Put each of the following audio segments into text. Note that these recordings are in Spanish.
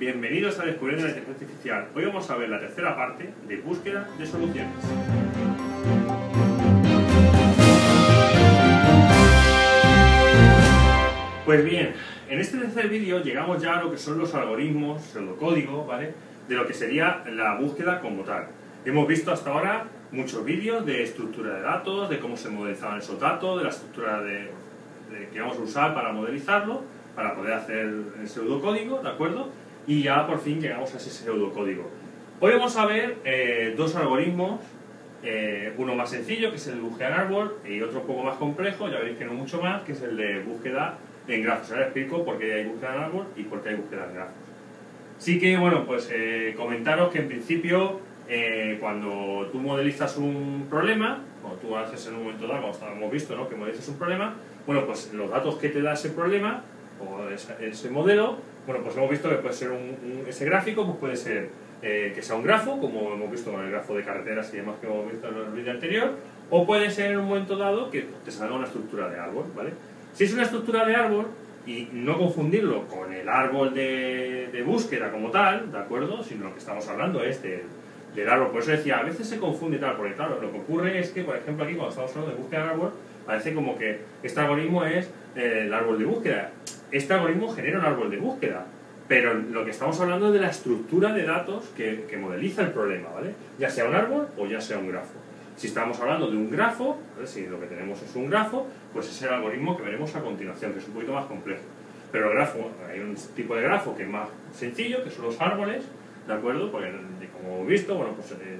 bienvenidos a Descubriendo la Inteligencia Artificial. Hoy vamos a ver la tercera parte de búsqueda de soluciones. Pues bien, en este tercer vídeo llegamos ya a lo que son los algoritmos, pseudocódigo, ¿vale? De lo que sería la búsqueda como tal. Hemos visto hasta ahora muchos vídeos de estructura de datos, de cómo se modelizaban esos datos, de la estructura de, que vamos a usar para modelizarlo, para poder hacer el pseudocódigo, ¿de acuerdo? Y ya por fin llegamos a ese pseudocódigo. Hoy vamos a ver eh, dos algoritmos, eh, uno más sencillo, que es el de búsqueda en árbol, y otro un poco más complejo, ya veréis que no mucho más, que es el de búsqueda en grafos. Ahora explico por qué hay búsqueda en árbol y por qué hay búsqueda en grafos. Sí que, bueno, pues eh, comentaros que en principio, cuando tú modelizas un problema, o tú haces en un momento dado, como hemos visto, ¿no? que modelizas un problema, bueno, pues los datos que te da ese problema, o ese, modelo, bueno, pues hemos visto que puede ser un, ese gráfico, pues puede ser eh, que sea un grafo, como hemos visto con el grafo de carreteras y demás que hemos visto en el vídeo anterior, o puede ser en un momento dado que te salga una estructura de árbol, ¿vale? Si es una estructura de árbol, y no confundirlo con el árbol de, de búsqueda como tal, ¿de acuerdo? Sino lo que estamos hablando es del, del árbol. Por eso decía, a veces se confunde tal, porque claro, lo que ocurre es que, por ejemplo, aquí cuando estamos hablando de búsqueda de árbol, parece como que este algoritmo es el árbol de búsqueda este algoritmo genera un árbol de búsqueda, pero lo que estamos hablando es de la estructura de datos que, modeliza el problema, ¿vale? Ya sea un árbol o ya sea un grafo. Si estamos hablando de un grafo, si lo que tenemos es un grafo, pues es el algoritmo que veremos a continuación, que es un poquito más complejo. Pero el grafo, hay un tipo de grafo que es más sencillo, que son los árboles, ¿de acuerdo? Porque como hemos visto, bueno, pues eh,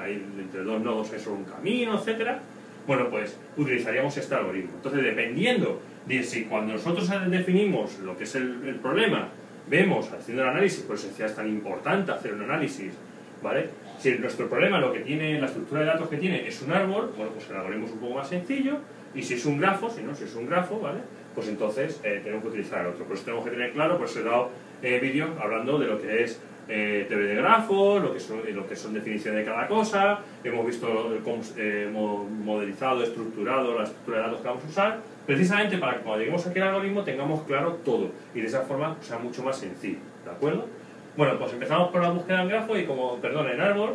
hay entre dos nodos es un camino, etcétera. Bueno, pues utilizaríamos este algoritmo. Entonces, dependiendo si cuando nosotros definimos lo que es el, problema, vemos haciendo el análisis, por eso decía es tan importante hacer un análisis, ¿vale? Si nuestro problema lo que tiene, la estructura de datos que tiene es un árbol, bueno, pues el algoritmo es un poco más sencillo, y si es un grafo, si no, si es un grafo, ¿vale? Pues entonces eh, tenemos que utilizar el otro. Por eso tenemos que tener claro, por eso he dado eh, vídeos hablando de lo que es eh, de grafos, lo que, son, lo que son definiciones de cada cosa, hemos visto cómo hemos modelizado, estructurado la estructura de datos que vamos a usar, precisamente para que cuando lleguemos a aquel algoritmo tengamos claro todo y de esa forma sea mucho más sencillo, ¿de acuerdo? Bueno, pues empezamos por la búsqueda en grafo y como, perdón, en árbol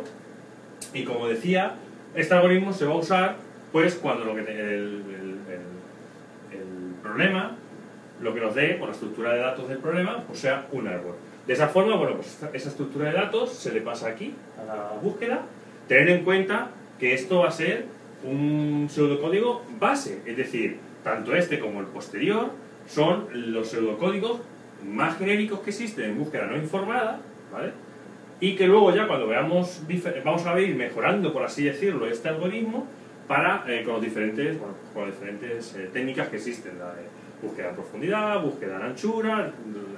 y como decía, este algoritmo se va a usar pues cuando lo que el, problema, lo que nos dé, por la estructura de datos del problema, pues sea un árbol. De esa forma, bueno, pues esa estructura de datos se le pasa aquí a la búsqueda. Tener en cuenta que esto va a ser un pseudocódigo base, es decir, tanto este como el posterior son los pseudocódigos más genéricos que existen en búsqueda no informada, ¿vale? Y que luego ya cuando veamos, vamos a ir mejorando, por así decirlo, este algoritmo para, eh, con, los diferentes, bueno, con las diferentes eh, técnicas que existen, la de búsqueda en profundidad, búsqueda en anchura,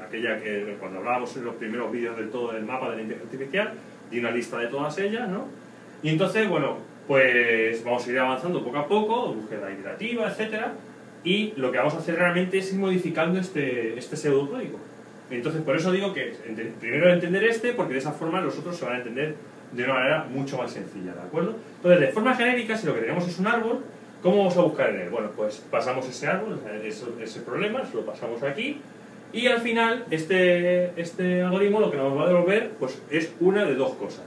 aquella que cuando hablábamos en los primeros vídeos del todo del mapa de la inteligencia artificial, di una lista de todas ellas, ¿no? Y entonces, bueno, pues vamos a ir avanzando poco a poco, búsqueda iterativa, etcétera, y lo que vamos a hacer realmente es ir modificando este, este pseudocódigo. Entonces, por eso digo que primero entender este, porque de esa forma los otros se van a entender de una manera mucho más sencilla, ¿de acuerdo? Entonces, de forma genérica, si lo que tenemos es un árbol, ¿cómo vamos a buscar en él? Bueno, pues pasamos ese árbol, ese, ese problema, lo pasamos aquí, y al final, este, este algoritmo lo que nos va a devolver pues, es una de dos cosas.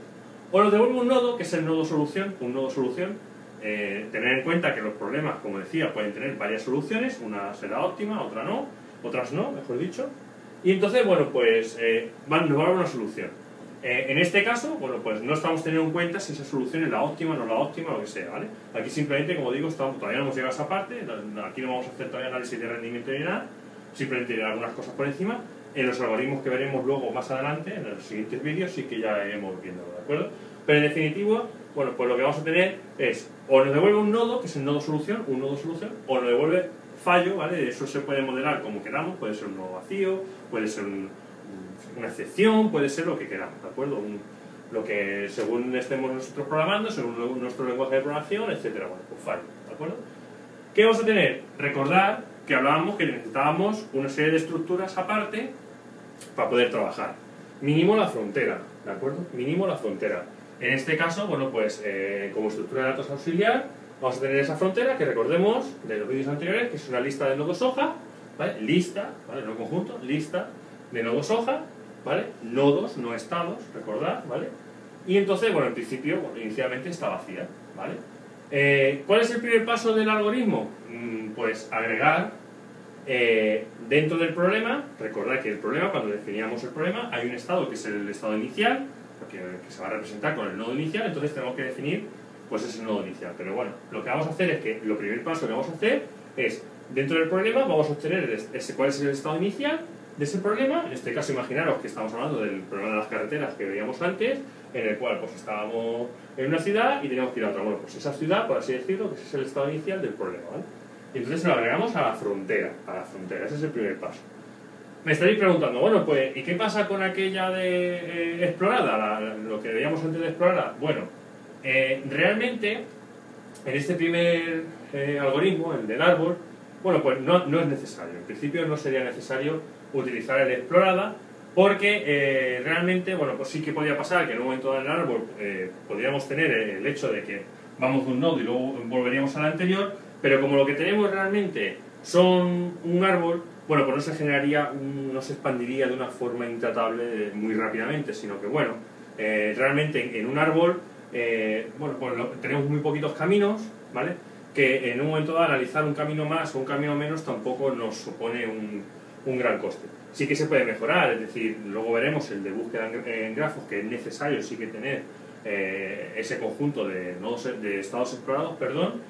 O nos devuelve un nodo, que es el nodo solución, un nodo solución, eh, tener en cuenta que los problemas, como decía, pueden tener varias soluciones, una será óptima, otra no, otras no, mejor dicho. Y entonces, bueno, pues eh, van, nos va a dar una solución. Eh, en este caso, bueno, pues no estamos teniendo en cuenta si esa solución es la óptima, no la óptima, lo que sea, ¿vale? Aquí simplemente, como digo, estamos, todavía no hemos llegado a esa parte, aquí no vamos a hacer todavía análisis de rendimiento ni nada, simplemente algunas cosas por encima. En los algoritmos que veremos luego más adelante, en los siguientes vídeos, sí que ya iremos viendo, ¿de acuerdo? Pero en definitiva, bueno, pues lo que vamos a tener es o nos devuelve un nodo, que es el nodo solución, un nodo solución, o nos devuelve fallo, ¿vale? Eso se puede modelar como queramos, puede ser un nodo vacío, puede ser una excepción, puede ser lo que queramos, ¿de acuerdo? lo que según estemos nosotros programando, según nuestro lenguaje de programación, etcétera, bueno, pues fallo, ¿de acuerdo? ¿Qué vamos a tener? Recordar que hablábamos que necesitábamos una serie de estructuras aparte para poder trabajar. Mínimo la frontera, ¿de acuerdo? Mínimo la frontera. En este caso, bueno, pues eh, como estructura de datos auxiliar, vamos a tener esa frontera que recordemos de los vídeos anteriores, que es una lista de nodos hoja, ¿vale? Lista, ¿vale? No conjunto, lista de nodos hoja, ¿vale? Nodos, no estados, recordad, ¿vale? Y entonces, bueno, en principio, inicialmente está vacía, ¿vale? Eh, ¿Cuál es el primer paso del algoritmo? Mm, pues agregar eh, dentro del problema, recordad que el problema, cuando definíamos el problema, hay un estado que es el estado inicial, que, que se va a representar con el nodo inicial, entonces tenemos que definir pues ese nodo inicial. Pero bueno, lo que vamos a hacer es que, lo primer paso que vamos a hacer es, dentro del problema, vamos a obtener ese, cuál es el estado inicial de ese problema, en este caso imaginaros que estamos hablando del problema de las carreteras que veíamos antes, en el cual pues estábamos en una ciudad y teníamos que ir a otra. Bueno, pues esa ciudad, por así decirlo, que ese es el estado inicial del problema, ¿vale? Y entonces lo agregamos a la frontera, a la frontera, ese es el primer paso. Me estaréis preguntando, bueno, pues, ¿y qué pasa con aquella de eh, explorada, lo que veíamos antes de explorada? Bueno, eh, realmente, en este primer eh, algoritmo, el del árbol, bueno, pues no, no es necesario. En principio no sería necesario utilizar el explorada, porque realmente, bueno, pues sí que podía pasar que en un momento del árbol eh, podríamos tener el hecho de que vamos de un nodo y luego volveríamos al anterior, pero como lo que tenemos realmente son un árbol, bueno, pues no se generaría, no se expandiría de una forma intratable muy rápidamente, sino que, bueno, eh, realmente en un árbol, bueno, pues tenemos muy poquitos caminos, ¿vale? Que en un momento dado analizar un camino más o un camino menos tampoco nos supone un, un gran coste sí que se puede mejorar, es decir, luego veremos el de búsqueda en, grafos, que es necesario sí que tener eh, ese conjunto de, nodos, de estados explorados, perdón,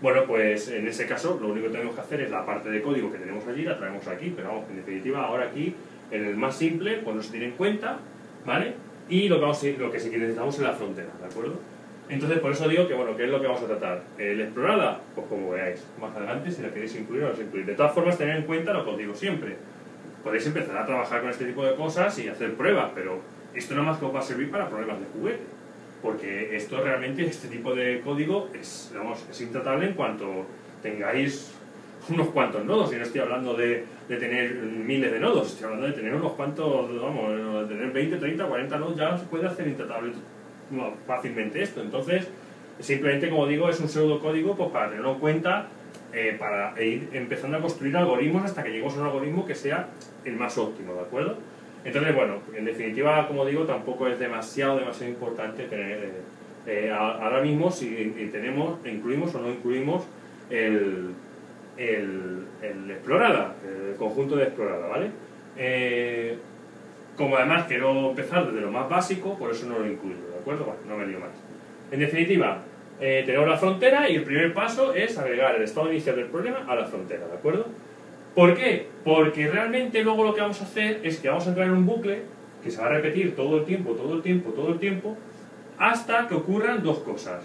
bueno, pues en ese caso lo único que tenemos que hacer es la parte de código que tenemos allí, la traemos aquí, pero vamos, en definitiva ahora aquí, en el más simple, pues se tiene en cuenta, ¿vale? Y lo que, vamos, lo que necesitamos es la frontera, ¿de acuerdo? Entonces, por eso digo que, bueno, ¿qué es lo que vamos a tratar? ¿El explorada? Pues como veáis, más adelante, si la queréis incluir o no incluir. De todas formas, tener en cuenta lo que os digo siempre podéis empezar a trabajar con este tipo de cosas y hacer pruebas, pero esto no más que os va a servir para problemas de juguete. Porque esto realmente, este tipo de código es, vamos, es intratable en cuanto tengáis unos cuantos nodos. Y no estoy hablando de, de, tener miles de nodos, estoy hablando de tener unos cuantos, vamos, de tener 20, 30, 40 nodos, ya se puede hacer intratable fácilmente esto. Entonces, simplemente, como digo, es un pseudocódigo pues, para tenerlo en cuenta eh, para ir empezando a construir algoritmos hasta que lleguemos a un algoritmo que sea el más óptimo, ¿de acuerdo? Entonces, bueno, en definitiva, como digo, tampoco es demasiado, demasiado importante tener... Eh, eh, ahora mismo, si tenemos, incluimos o no incluimos el, el, el explorada, el conjunto de explorada, ¿vale? como además quiero empezar desde lo más básico, por eso no lo incluyo, ¿de acuerdo? Bueno, no me lío más. En definitiva, eh, tenemos la frontera y el primer paso es agregar el estado inicial del problema a la frontera, ¿de acuerdo? ¿Por qué? Porque realmente luego lo que vamos a hacer es que vamos a entrar en un bucle que se va a repetir todo el tiempo, todo el tiempo, todo el tiempo, hasta que ocurran dos cosas.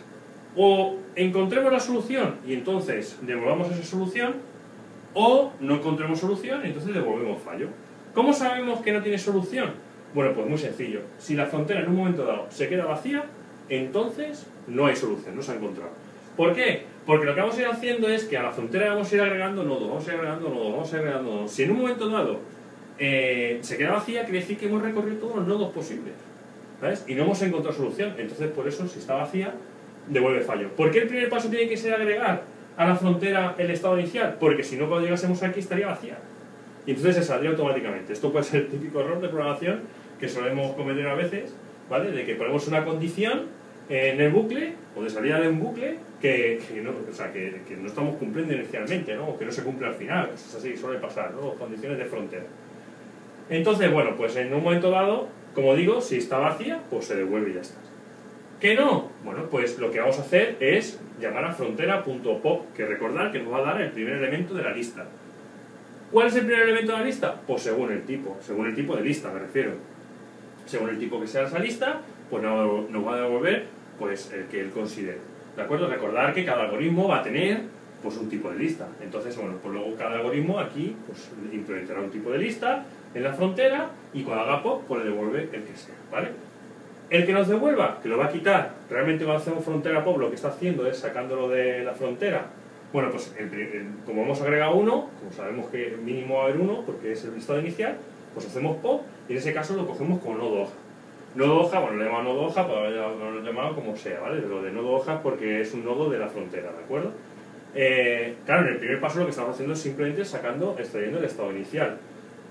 O encontremos la solución y entonces devolvamos esa solución, o no encontremos solución y entonces devolvemos fallo. ¿Cómo sabemos que no tiene solución? Bueno, pues muy sencillo. Si la frontera en un momento dado se queda vacía, entonces no hay solución, no se ha encontrado. ¿Por qué? Porque lo que vamos a ir haciendo es que a la frontera vamos a ir agregando nodos, vamos a ir agregando nodos, vamos a ir agregando nodos. Si en un momento dado eh, se queda vacía, quiere decir que hemos recorrido todos los nodos posibles. ¿Sabes? Y no hemos encontrado solución. Entonces, por eso, si está vacía, devuelve fallo. ¿Por qué el primer paso tiene que ser agregar a la frontera el estado inicial? Porque si no, cuando llegásemos aquí estaría vacía. Y entonces se saldría automáticamente. Esto puede ser el típico error de programación que solemos cometer a veces, ¿vale? De que ponemos una condición en el bucle o de salida de un bucle que, no, o sea, que, no estamos cumpliendo inicialmente, ¿no? o que no se cumple al final. Es así, suele pasar, ¿no? condiciones de frontera. Entonces, bueno, pues en un momento dado, como digo, si está vacía, pues se devuelve y ya está. ¿Que no? Bueno, pues lo que vamos a hacer es llamar a frontera.pop, que recordar que nos va a dar el primer elemento de la lista. ¿Cuál es el primer elemento de la lista? Pues según el tipo, según el tipo de lista me refiero. Según el tipo que sea esa lista, pues nos va a devolver pues el que él considere. ¿De acuerdo? Recordar que cada algoritmo va a tener pues un tipo de lista. Entonces, bueno, pues luego cada algoritmo aquí pues implementará un tipo de lista en la frontera y cuando haga pop, pues le devuelve el que sea, ¿vale? El que nos devuelva, que lo va a quitar, realmente cuando hacemos frontera pop lo que está haciendo es sacándolo de la frontera. Bueno, pues como hemos agregado uno, como sabemos que mínimo va a haber uno, porque es el listado inicial, pues hacemos pop y en ese caso lo cogemos como nodo hoja. Nodo hoja, bueno, le llamamos nodo hoja, pues lo llamado como sea, ¿vale? Lo de nodo hoja porque es un nodo de la frontera, ¿de acuerdo? Eh, claro, en el primer paso lo que estamos haciendo es simplemente sacando, extrayendo el estado inicial.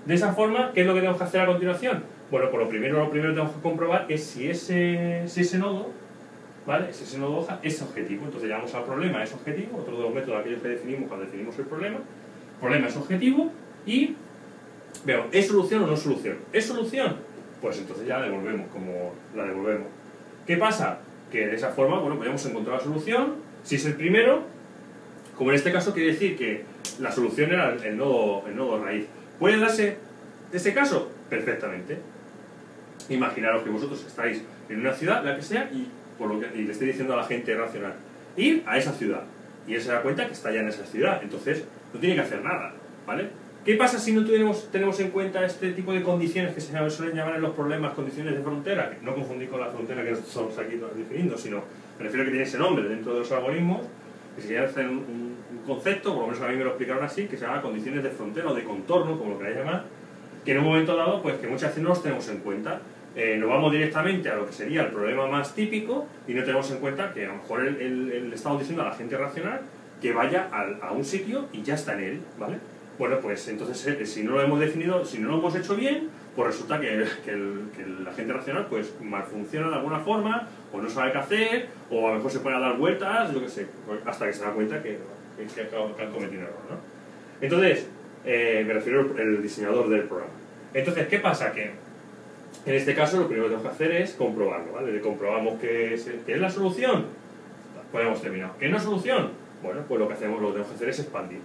De esa forma, ¿qué es lo que tenemos que hacer a continuación? Bueno, por lo primero, lo primero que tenemos que comprobar es si ese, si ese nodo, ¿vale? Si ese nodo hoja es objetivo. Entonces llegamos al problema, es objetivo, otro de los métodos aquellos que definimos cuando definimos el problema. Problema es objetivo y vemos, ¿es solución o no solución? ¿Es solución? Pues entonces ya la devolvemos, como la devolvemos. ¿Qué pasa? Que de esa forma, bueno, podemos encontrar la solución. Si es el primero, como en este caso quiere decir que la solución era el nodo, el nodo raíz. ¿Puede darse ese caso? Perfectamente. Imaginaros que vosotros estáis en una ciudad, la que sea, y, por lo que, y le estoy diciendo a la gente racional, ir a esa ciudad. Y él se da cuenta que está ya en esa ciudad. Entonces, no tiene que hacer nada, ¿vale? ¿Qué pasa si no tenemos, tenemos en cuenta este tipo de condiciones que se suelen llamar en los problemas condiciones de frontera? No confundir con la frontera que estamos aquí definiendo, sino me refiero a que tiene ese nombre dentro de los algoritmos, que se llama un, concepto, por lo menos a mí me lo explicaron así, que se llama condiciones de frontera o de contorno, como lo queráis llamar, que en un momento dado, pues que muchas veces no los tenemos en cuenta. Eh, nos vamos directamente a lo que sería el problema más típico y no tenemos en cuenta que a lo mejor el, estamos diciendo a la gente racional que vaya a un sitio y ya está en él, ¿vale? Bueno, pues entonces eh, si no lo hemos definido, si no lo hemos hecho bien, pues resulta que, la gente racional pues mal funciona de alguna forma, o no sabe qué hacer, o a lo mejor se pone a dar vueltas, yo qué sé, hasta que se da cuenta que, que, han cometido un error, ¿no? Entonces, eh, me refiero al diseñador del programa. Entonces, ¿qué pasa? Que en este caso lo primero que tenemos que hacer es comprobarlo, ¿vale? comprobamos que es, la solución, podemos terminar. ¿Qué no es solución? Bueno, pues lo que hacemos, lo que tenemos que hacer es expandir.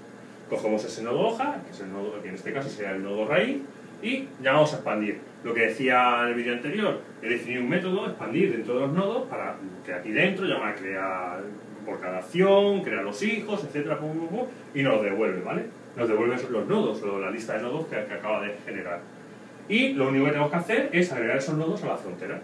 Cogemos ese nodo hoja, que, es el nodo, que en este caso sería el nodo raíz, y ya vamos a expandir. Lo que decía en el vídeo anterior, he definido un método, expandir dentro de los nodos, para que aquí dentro va a crear por cada acción, crear los hijos, etcétera, y nos devuelve, ¿vale? Nos devuelve los nodos, o la lista de nodos que acaba de generar. Y lo único que tenemos que hacer es agregar esos nodos a la frontera,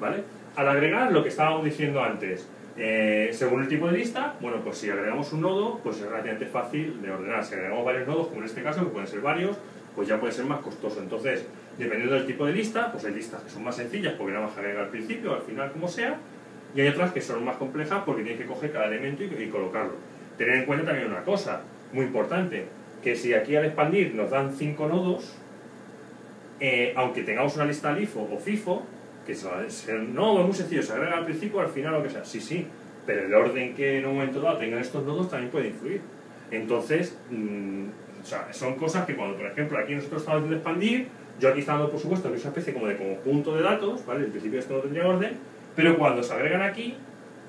¿vale? Al agregar lo que estábamos diciendo antes, eh, según el tipo de lista, bueno, pues si agregamos un nodo, pues es relativamente fácil de ordenar. Si agregamos varios nodos, como en este caso, que pueden ser varios, pues ya puede ser más costoso. Entonces, dependiendo del tipo de lista, pues hay listas que son más sencillas porque nada más agregar al principio, al final, como sea, y hay otras que son más complejas porque tienes que coger cada elemento y, colocarlo. Tener en cuenta también una cosa muy importante, que si aquí al expandir nos dan cinco nodos, eh, aunque tengamos una lista LIFO o FIFO, que no, es muy sencillo, se agrega al principio, al final, lo que sea. Sí, sí, pero el orden que en un momento dado tengan estos nodos también puede influir. Entonces, mm, o sea, son cosas que cuando, por ejemplo, aquí nosotros estamos haciendo expandir, yo aquí estaba por supuesto, que es una especie como de conjunto de datos, ¿vale? En principio esto no tendría orden, pero cuando se agregan aquí,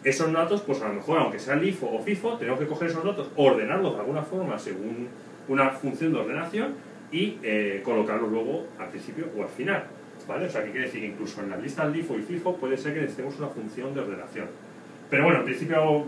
esos datos, pues a lo mejor, aunque sea LIFO o FIFO, tenemos que coger esos datos, ordenarlos de alguna forma según una función de ordenación y eh, colocarlos luego al principio o al final. O sea, que quiere decir que incluso en las listas LIFO y FIFO puede ser que necesitemos una función de ordenación. Pero bueno, en principio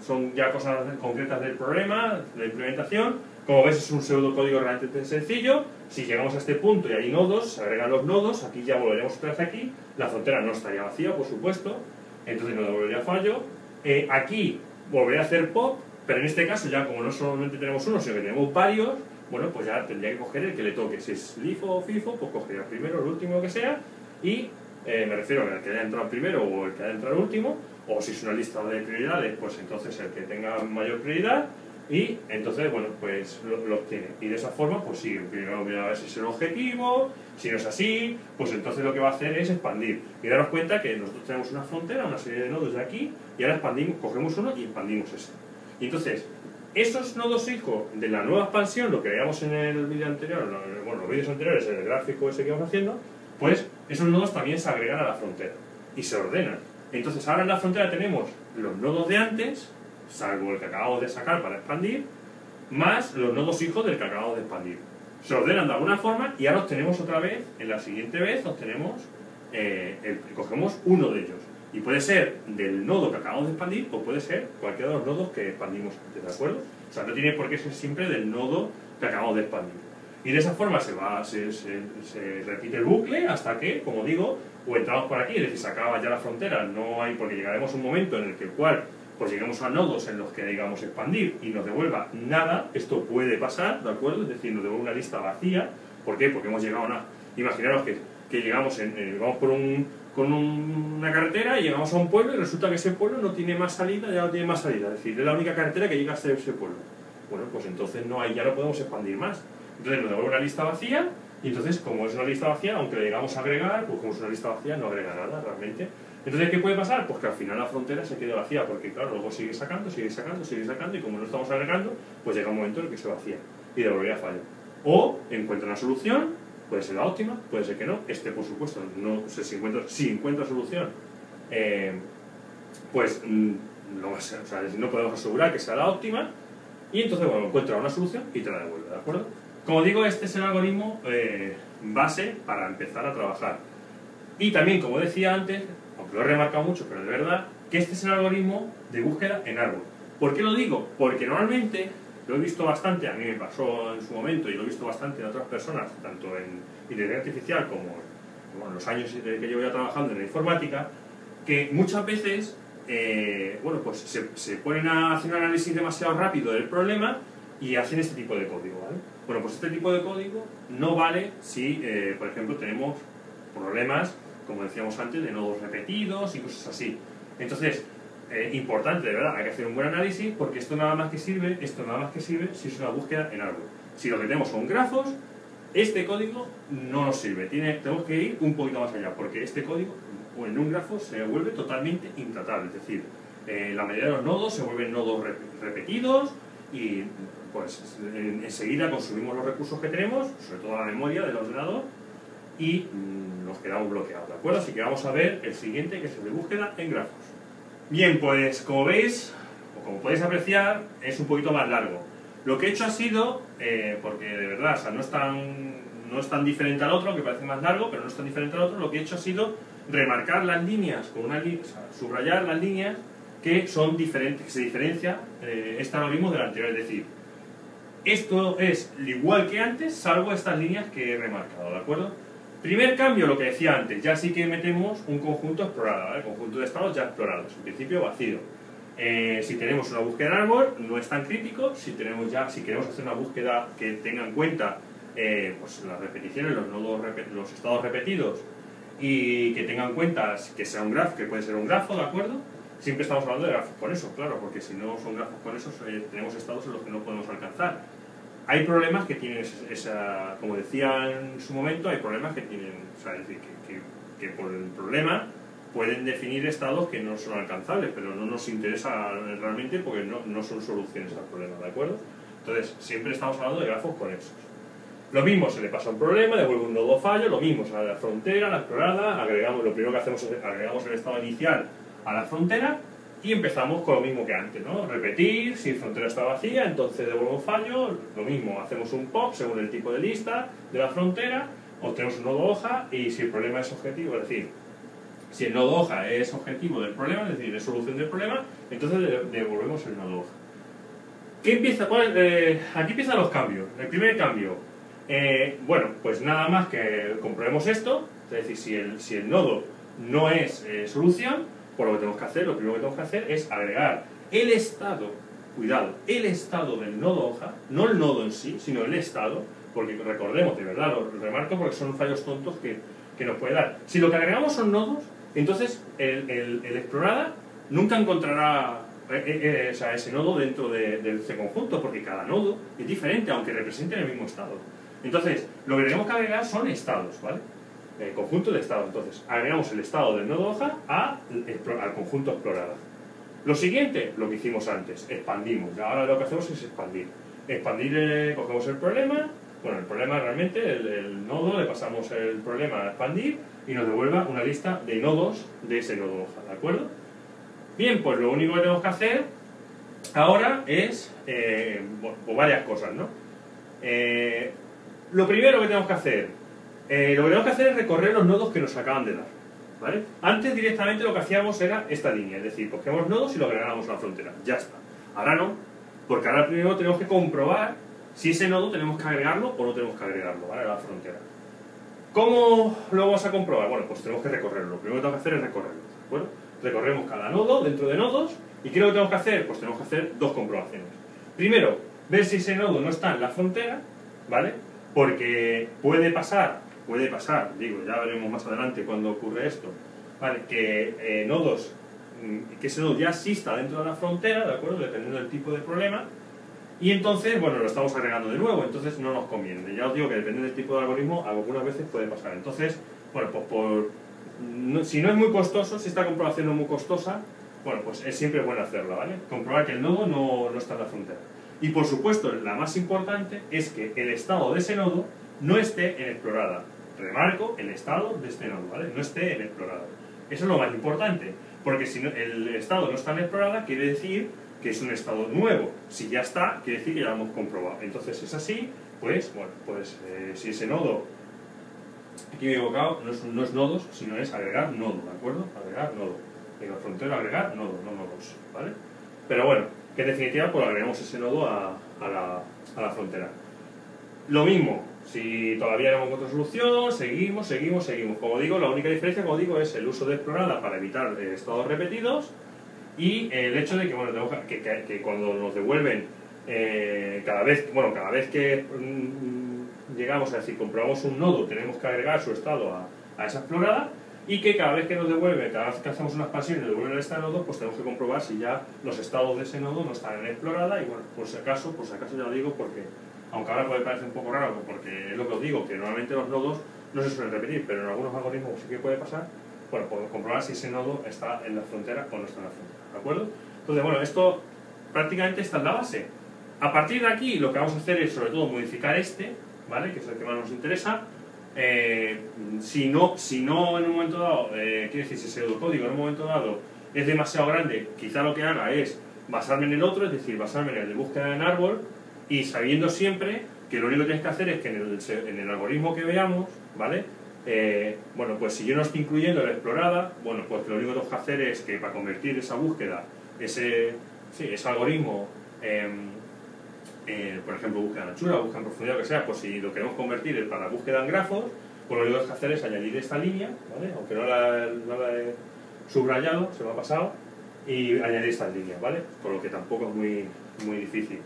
son ya cosas concretas del problema, de implementación. Como ves es un pseudocódigo realmente sencillo. Si llegamos a este punto y hay nodos, se agregan los nodos, aquí ya volveremos otra vez aquí. La frontera no estaría vacía, por supuesto, entonces no devolvería fallo. Eh, aquí volveré a hacer pop, pero en este caso ya como no solamente tenemos uno, sino que tenemos varios, bueno, pues ya tendría que coger el que le toque. Si es LIFO o FIFO, pues cogería el primero, el último, lo que sea, y eh, me refiero al que haya entrado primero o el que haya entrado último, o si es una lista de prioridades, pues entonces el que tenga mayor prioridad, y entonces, bueno, pues lo, obtiene. Y de esa forma, pues. Primero a ver si es el objetivo, si no es así, pues entonces lo que va a hacer es expandir. Y daros cuenta que nosotros tenemos una frontera, una serie de nodos de aquí, y ahora expandimos, cogemos uno y expandimos ese. Y entonces, esos nodos hijos de la nueva expansión, lo que veíamos en el vídeo anterior, bueno, los vídeos anteriores, en el gráfico ese que vamos haciendo, pues esos nodos también se agregan a la frontera y se ordenan. Entonces ahora en la frontera tenemos los nodos de antes, salvo el que acabamos de sacar para expandir, más los nodos hijos del que acabamos de expandir. Se ordenan de alguna forma y ahora los tenemos otra vez, en la siguiente vez obtenemos, eh, cogemos uno de ellos. Y puede ser del nodo que acabamos de expandir o puede ser cualquiera de los nodos que expandimos antes, ¿de acuerdo? O sea, no tiene por qué ser siempre del nodo que acabamos de expandir. Y de esa forma se, va, se, repite el bucle hasta que, como digo, o entramos por aquí, es decir, se acaba ya la frontera, no hay, porque llegaremos a un momento en el que cual pues lleguemos a nodos en los que digamos expandir y nos devuelva nada, esto puede pasar, ¿de acuerdo? Es decir, nos devuelve una lista vacía, ¿por qué? Porque hemos llegado a una... Imaginaros que, que llegamos, en, eh, vamos por un con una carretera y llegamos a un pueblo y resulta que ese pueblo no tiene más salida, ya no tiene más salida. Es decir, es la única carretera que llega hasta ese pueblo. Bueno, pues entonces no hay, ya no podemos expandir más. Entonces nos devuelve una lista vacía Y entonces, como es una lista vacía, aunque le digamos agregar, pues como es una lista vacía, no agrega nada realmente. Entonces, ¿qué puede pasar? Pues que al final la frontera se quede vacía, porque claro, luego sigue sacando, sigue sacando, sigue sacando, y como no estamos agregando, pues llega un momento en el que se vacía y devolvería fallo. O encuentra una solución, puede ser la óptima, puede ser que no. Este, por supuesto, no sé si encuentra, si encuentra solución, eh, pues mm, no, o sea, no podemos asegurar que sea la óptima, y entonces, bueno, encuentra una solución y te la devuelve, ¿de acuerdo? Como digo, este es el algoritmo eh, base para empezar a trabajar. Y también, como decía antes, aunque lo he remarcado mucho, pero de verdad, que este es el algoritmo de búsqueda en árbol. ¿Por qué lo digo? Porque normalmente, lo he visto bastante, a mí me pasó en su momento y lo he visto bastante en otras personas, tanto en inteligencia artificial como en los años que llevo ya trabajando en la informática, que muchas veces eh, bueno, pues se, ponen a hacer un análisis demasiado rápido del problema y hacen este tipo de código. Bueno, pues este tipo de código no vale si, eh, por ejemplo, tenemos problemas, como decíamos antes, de nodos repetidos y cosas así. Entonces, eh, importante, de verdad, hay que hacer un buen análisis porque esto nada más que sirve, esto nada más que sirve si es una búsqueda en árbol. Si lo que tenemos son grafos, este código no nos sirve. Tiene, tenemos que ir un poquito más allá porque este código en un grafo se vuelve totalmente intratable. Es decir, eh, la mayoría de los nodos se vuelven nodos repetidos y pues enseguida consumimos los recursos que tenemos, sobre todo la memoria del ordenador, y mm, nos quedamos bloqueados, ¿de acuerdo? Así que vamos a ver el siguiente, que es el de búsqueda en grafos. Bien, pues como veis, o como podéis apreciar, es un poquito más largo. Lo que he hecho ha sido, eh, porque de verdad, o sea, no es, tan, no es tan diferente al otro, que parece más largo, pero no es tan diferente al otro, lo que he hecho ha sido remarcar las líneas con una o sea, subrayar las líneas que son diferentes, que se diferencia eh, este algoritmo del anterior. Es decir, esto es igual que antes, salvo estas líneas que he remarcado, ¿de acuerdo? Primer cambio, lo que decía antes, ya sí que metemos un conjunto explorado, ¿vale? conjunto de estados ya explorados, en principio vacío. Eh, si tenemos una búsqueda en árbol, no es tan crítico, si, tenemos ya, si queremos hacer una búsqueda que tenga en cuenta eh, pues las repeticiones, los, nodos, los estados repetidos y que tengan en cuenta que sea un grafo, que puede ser un grafo, ¿de acuerdo? Siempre estamos hablando de grafos con eso, claro, porque si no son grafos con eso, eh, tenemos estados en los que no podemos alcanzar. Hay problemas que tienen esa, como decía en su momento, hay problemas que tienen, o sea, es decir, que, que, por el problema pueden definir estados que no son alcanzables, pero no nos interesa realmente porque no, no son soluciones al problema, ¿de acuerdo? Entonces, siempre estamos hablando de grafos conexos. Lo mismo, se le pasa un problema, devuelve un nodo fallo, lo mismo, sale a la frontera, la explorada, agregamos, lo primero que hacemos es agregamos el estado inicial a la frontera y empezamos con lo mismo que antes, ¿no? Repetir, si frontera está vacía, entonces devuelve un fallo, lo mismo, hacemos un pop según el tipo de lista de la frontera, obtenemos un nodo hoja y si el problema es objetivo, es decir, si el nodo hoja es objetivo del problema, es decir, es solución del problema, entonces devolvemos el nodo hoja. ¿Qué empieza? Aquí empiezan los cambios. El primer cambio, eh, bueno, pues nada más que comprobemos esto, es decir, si el, si el nodo no es eh, solución, pues lo que tenemos que hacer, lo primero que tenemos que hacer es agregar el estado, cuidado, el estado del nodo hoja, no el nodo en sí, sino el estado, porque recordemos, de verdad, lo remarco porque son fallos tontos que, que nos puede dar. Si lo que agregamos son nodos, entonces el, el, explorada nunca encontrará eh, ese nodo dentro de, de, ese conjunto, porque cada nodo es diferente, aunque represente el mismo estado. Entonces, lo que tenemos que agregar son estados, ¿vale? El conjunto de estados. Entonces, agregamos el estado del nodo hoja al conjunto explorado. Lo siguiente, lo que hicimos antes, expandimos. Ahora lo que hacemos es expandir. Expandir, eh, cogemos el problema, bueno, el problema realmente, el, nodo, le pasamos el problema a expandir y nos devuelva una lista de nodos de ese nodo hoja, ¿de acuerdo? Bien, pues lo único que tenemos que hacer ahora es, eh, varias cosas, ¿no? Eh, lo primero que tenemos que hacer, eh, lo que tenemos que hacer es recorrer los nodos que nos acaban de dar. ¿vale? Antes directamente lo que hacíamos era esta línea, es decir, cogemos nodos y lo agregamos a la frontera. Ya está. Ahora no, porque ahora primero tenemos que comprobar si ese nodo tenemos que agregarlo o no tenemos que agregarlo ¿vale? a la frontera. ¿Cómo lo vamos a comprobar? Bueno, pues tenemos que recorrerlo. Lo primero que tenemos que hacer es recorrerlo. Bueno, recorremos cada nodo dentro de nodos y ¿qué es lo que tenemos que hacer? Pues tenemos que hacer dos comprobaciones. Primero, ver si ese nodo no está en la frontera, ¿vale? Porque puede pasar, puede pasar, digo, ya veremos más adelante cuando ocurre esto, que eh, nodos, mm, que ese nodo ya exista dentro de la frontera, ¿de acuerdo? Dependiendo del tipo de problema, y entonces, bueno, lo estamos agregando de nuevo, entonces no nos conviene. Ya os digo que depende del tipo de algoritmo, algunas veces puede pasar. Entonces, bueno, pues por, si no es muy costoso, si esta comprobación no es muy costosa, bueno, pues es siempre bueno hacerla, ¿vale? Comprobar que el nodo no, no está en la frontera. Y por supuesto, la más importante es que el estado de ese nodo no esté en explorada. Remarco, el estado de este nodo, ¿vale? No esté en explorada. Eso es lo más importante, porque si el estado no está en explorada, quiere decir que es un estado nuevo. Si ya está, quiere decir que ya hemos comprobado. Entonces, es así, pues, bueno, pues eh, si ese nodo, aquí me he equivocado, no es, no es nodos, sino es agregar nodo, ¿de acuerdo? Agregar nodo. En la frontera agregar nodo, no nodos, ¿vale? Pero bueno, que en definitiva pues agregamos ese nodo a, la, a la frontera. Lo mismo, si todavía no otra solución, seguimos, seguimos, seguimos. Como digo, la única diferencia, como digo, es el uso de explorada para evitar eh, estados repetidos y el hecho de que, bueno, que, que, cuando nos devuelven eh, cada vez, bueno, cada vez que mm, llegamos a decir, comprobamos un nodo, tenemos que agregar su estado a, a, esa explorada y que cada vez que nos devuelve, cada vez que hacemos una expansión y nos devuelven este nodo, pues tenemos que comprobar si ya los estados de ese nodo no están en explorada y bueno, por si acaso, por si acaso ya lo digo porque, aunque ahora puede parecer un poco raro, porque es lo que os digo, que normalmente los nodos no se suelen repetir, pero en algunos algoritmos sí que puede pasar, bueno, podemos comprobar si ese nodo está en la frontera o no está en la frontera. ¿De acuerdo? Entonces, bueno, esto prácticamente está en la base. A partir de aquí, lo que vamos a hacer es, sobre todo, modificar este, ¿vale? Que es el que más nos interesa. Eh, si, no, si no en un momento dado, eh, quiere decir, si ese pseudocódigo en un momento dado es demasiado grande, quizá lo que haga es basarme en el otro, es decir, basarme en el de búsqueda en árbol y sabiendo siempre que lo único que tienes que hacer es que en el, en el algoritmo que veamos, ¿vale? Eh, bueno, pues si yo no estoy incluyendo la explorada, bueno, pues lo único que tengo que hacer es que para convertir esa búsqueda, ese, sí, ese algoritmo, por ejemplo, búsqueda en anchura, búsqueda en profundidad, lo que sea, pues si lo queremos convertir para búsqueda en grafos, pues lo único que tengo que hacer es añadir esta línea, ¿vale? Aunque no la, he subrayado, se me ha pasado, y añadir estas líneas, ¿vale? Por lo que tampoco es muy, muy difícil.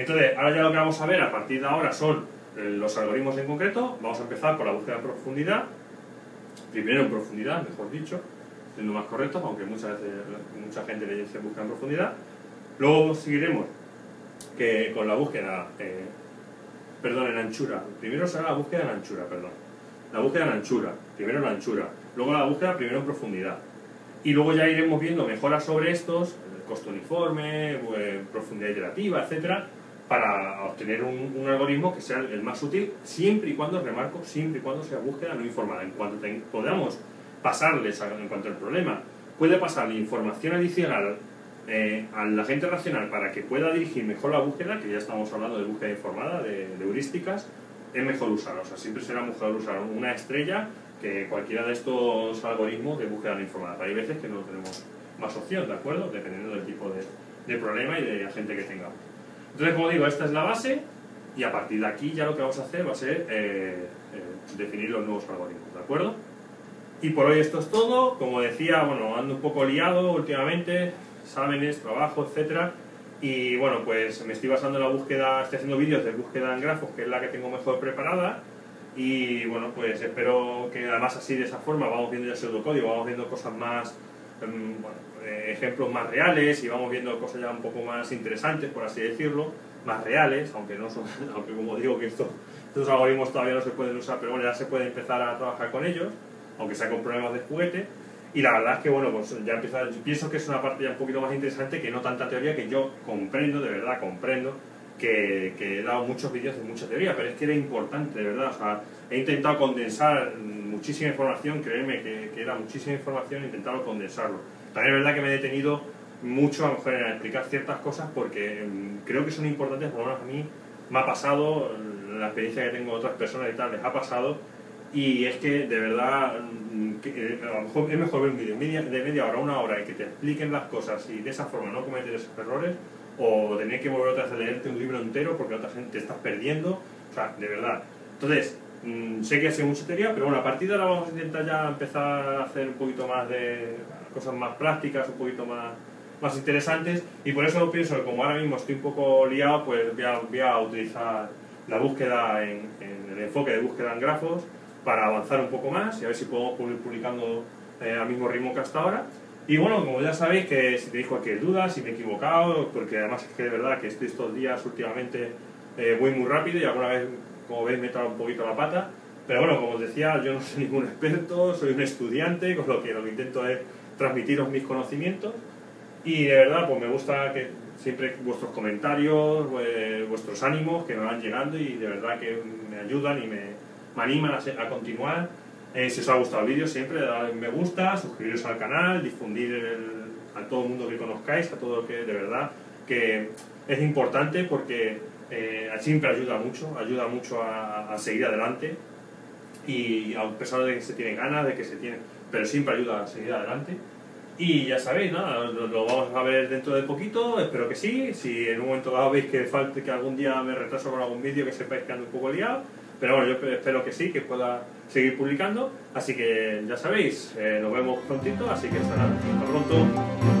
Entonces, ahora ya lo que vamos a ver a partir de ahora son los algoritmos en concreto, vamos a empezar por la búsqueda en profundidad, primero en profundidad, mejor dicho, siendo más correcto, aunque muchas veces, mucha gente le dice búsqueda en profundidad. Luego seguiremos que con la búsqueda, eh, perdón, en anchura. Primero será la búsqueda en anchura, perdón. La búsqueda en anchura, primero en anchura. Luego la búsqueda primero en profundidad. Y luego ya iremos viendo mejoras sobre estos, costo uniforme, eh, profundidad iterativa, etcétera, para obtener un, algoritmo que sea el más útil siempre y cuando, remarco, siempre y cuando sea búsqueda no informada. En cuanto podamos pasarles, en cuanto al problema, puede pasarle información adicional eh, a la gente racional para que pueda dirigir mejor la búsqueda, que ya estamos hablando de búsqueda informada, de, heurísticas, es mejor usar. O sea, siempre será mejor usar una estrella que cualquiera de estos algoritmos de búsqueda no informada. Pero hay veces que no tenemos más opción, ¿de acuerdo? Dependiendo del tipo de, de problema y de agente que tengamos. Entonces, como digo, esta es la base y a partir de aquí ya lo que vamos a hacer va a ser eh, eh, definir los nuevos algoritmos, ¿de acuerdo? Y por hoy esto es todo. Como decía, bueno, ando un poco liado últimamente, exámenes, trabajo, etcétera. Y bueno, pues me estoy basando en la búsqueda, estoy haciendo vídeos de búsqueda en grafos, que es la que tengo mejor preparada. Y bueno, pues espero que además así de esa forma vamos viendo ya pseudocódigo, vamos viendo cosas más, bueno, ejemplos más reales y vamos viendo cosas ya un poco más interesantes, por así decirlo, más reales, aunque no son, aunque como digo que estos, algoritmos todavía no se pueden usar, pero bueno, ya se puede empezar a trabajar con ellos, aunque sea con problemas de juguete. Y la verdad es que, bueno, pues ya empieza, pienso que es una parte ya un poquito más interesante que no tanta teoría, que yo comprendo, de verdad, comprendo, que, que he dado muchos vídeos de mucha teoría, pero es que era importante, de verdad, o sea, he intentado condensar muchísima información, créeme que, que era muchísima información, he intentado condensarlo también es verdad que me he detenido mucho a lo mejor en explicar ciertas cosas porque mm, creo que son importantes, por lo menos a mí me ha pasado, la experiencia que tengo otras personas y tal, les ha pasado y es que de verdad mm, eh, a lo mejor es mejor ver un vídeo de media hora, una hora y que te expliquen las cosas y de esa forma no cometer esos errores o tener que volver otra vez a leerte un libro entero porque otra gente te estás perdiendo, o sea, de verdad. Entonces, mm, sé que ha sido mucha teoría, pero bueno, a partir de ahora vamos a intentar ya empezar a hacer un poquito más de cosas más prácticas, un poquito más, más interesantes. Y por eso pienso que como ahora mismo estoy un poco liado, pues voy a, voy a utilizar la búsqueda en, el enfoque de búsqueda en grafos para avanzar un poco más y a ver si podemos ir publicando eh, al mismo ritmo que hasta ahora. Y bueno, como ya sabéis, que si tenéis cualquier duda, si me he equivocado, porque además es que de verdad que estoy estos días últimamente eh, voy muy rápido y alguna vez, como veis, me he un poquito la pata. Pero bueno, como os decía, yo no soy ningún experto, soy un estudiante, con lo que lo que intento es transmitiros mis conocimientos. Y de verdad, pues me gusta que siempre vuestros comentarios, eh, vuestros ánimos que me van llegando y de verdad que me ayudan y me, me animan a, a continuar. Eh, si os ha gustado el vídeo, siempre dadle me gusta, suscribiros al canal, difundir a todo el mundo que conozcáis, a todo lo que de verdad que es importante porque eh, siempre ayuda mucho, ayuda mucho a, seguir adelante y a pesar de que se tiene ganas, de que se tiene, pero siempre ayuda a seguir adelante. Y ya sabéis, nada, lo, vamos a ver dentro de poquito, espero que sí. Si en un momento dado veis que falte que algún día me retraso con algún vídeo que sepáis que ando un poco liado, pero bueno, yo espero que sí, que pueda seguir publicando. Así que ya sabéis, eh, nos vemos prontito, así que hasta pronto.